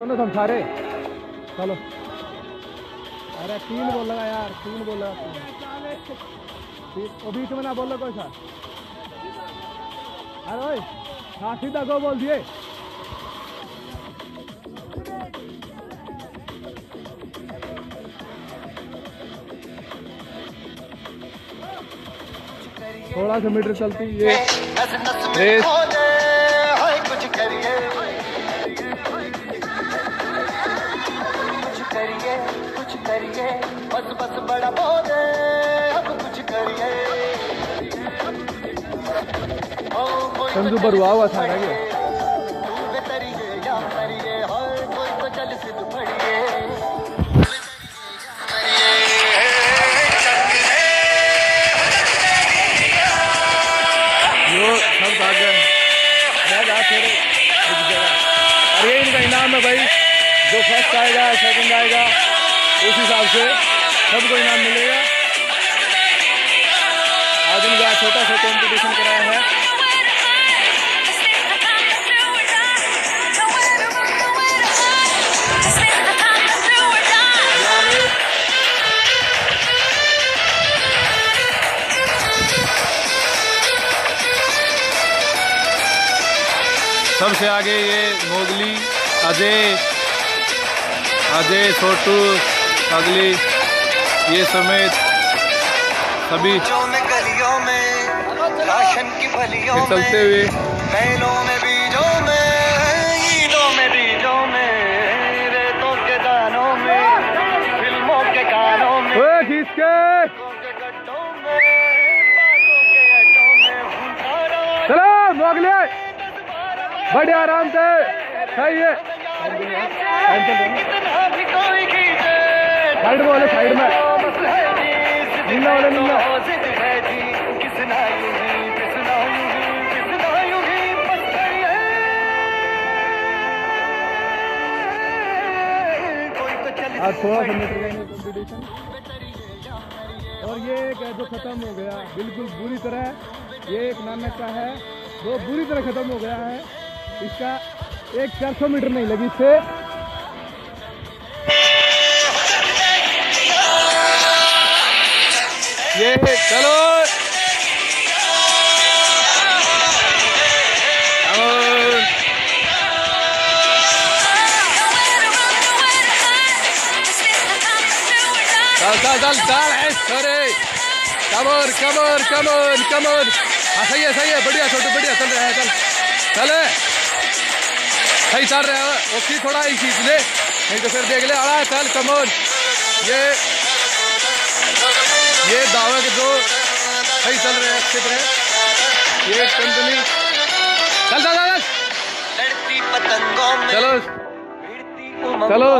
दोनों तुम सारे चलो अरे तीन बोल लगा यार तीन बोल लगा तीन बीच में ना बोल कोई सा अरे ओए हाँ सीधा गो बोल दिए थोड़ा सा मीटर चलती ये करिए बस बस बड़ा बोले अब कुछ करिए। तो बरुआ हुआ था ना ये। अरे तो इनका इनाम है भाई जो फ़र्स्ट आएगा सेकंड आएगा। उस हिसाब से सबको इनाम मिलेगा। आज इनका छोटा सा कंपटीशन कराया है। सबसे आगे ये मोगली, अजय अजय, छोटू सगली ये समेत सभी चलते हुए। मेलों में बीजों में ईदों में बीजों में फ़िल्मों के में चलो बड़े आराम से सही है। साइड में वाले साइड में। निन्ना वाले निन्ना। आज थोड़ा सा मीटर का कंपटीशन और ये एक जो खत्म हो गया, बिल्कुल बुरी तरह। ये एक नानक का है वो बुरी तरह खत्म हो गया है। इसका एक चार सौ मीटर नहीं लगी इससे ये चलो। चल चल चल करे कमर कमर कमर कमर हाँ सही है सही है, बढ़िया, छोटू, बढ़िया, चल रहा है, चल। चले। सही चल रहा है, वो खींच थोड़ा ही खींच ले। नहीं तो फिर देख ले, अड़ा, चल कमर ये ये दावा के दो सही चल रहे हैं अच्छे तरह। ये कंपनी चल चल चल लड़ती पतंगों में चलो। चलो।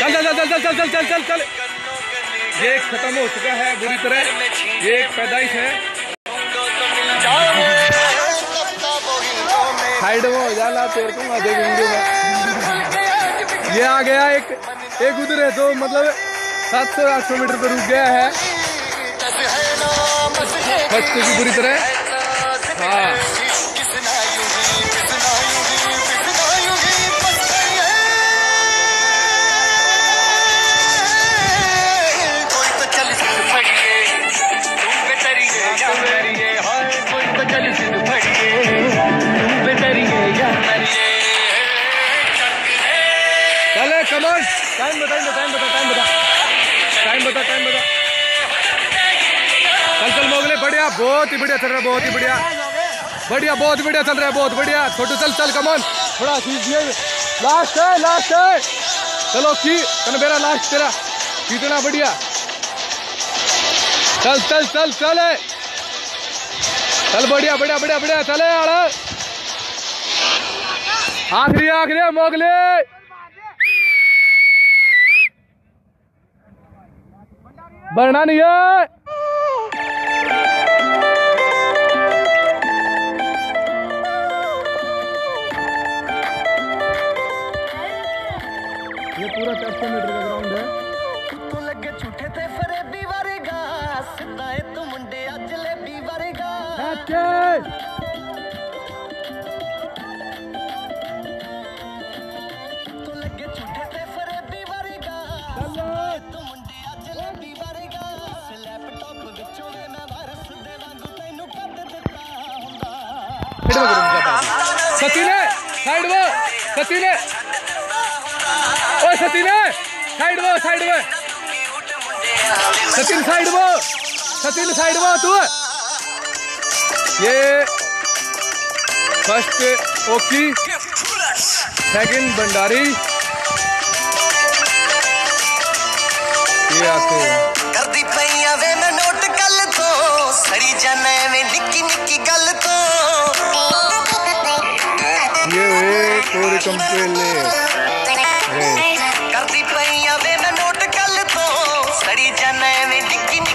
चल चल चल चल चल चल चल चल चल। ये खत्म हो चुका है बुरी तरह। ये एक पैदाइश है। तो साइड में हो जाना तेरे को मैं देखेंगे मैं ये आ गया एक एक उधर है जो मतलब सात सौ आठ सौ मीटर पर रुक गया है। बच्चे की पूरी तरह। हाँ। कमन टाइम बता टाइम बता टाइम बता टाइम बता. टाइम बता चल चल, मोगले, बढ़िया, बहुत ही बढ़िया चल रहा है, बहुत ही बढ़िया. बढ़िया, बहुत बढ़िया चल रहा है, बहुत बढ़िया. छोटू, चल चल कमन थोड़ा खींचिए लास्ट है लास्ट है. चलो, की मेरा लास्ट तेरा. कितना बढ़िया. चल चल चल चल चल, बढ़िया बढ़िया बढ़िया बढ़िया, चले यार आखिरी आखिरी, मोगले. बनना ये पूरा चार सौ मीटर का ग्राउंड है। तो लगे झूठे वारेगा तू मुंडे साइड में करो मुझे सतीने साइड में, सतीने। ओए सतीने साइड में साइड में। सतीन साइड में। सतीन साइड में तू। ये फ़र्स्ट ओकी सेकंड भंडारी। ये आते हैं। कर दी पई आवे मैं नोट कल तो सड़ी जाने में निक्की निक्की गल तो। ये वे कोरी कंपेले